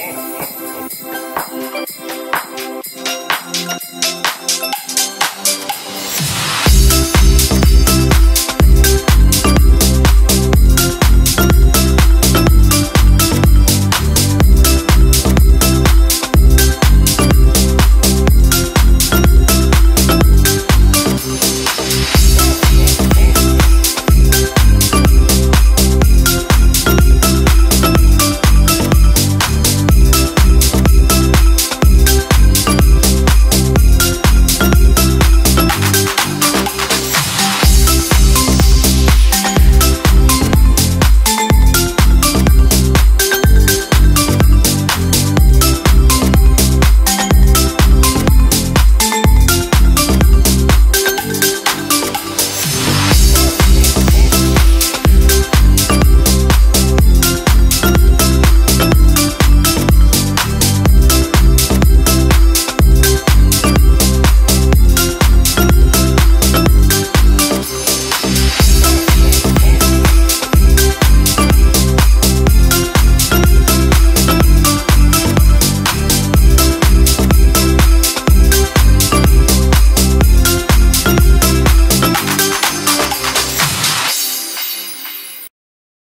Oh.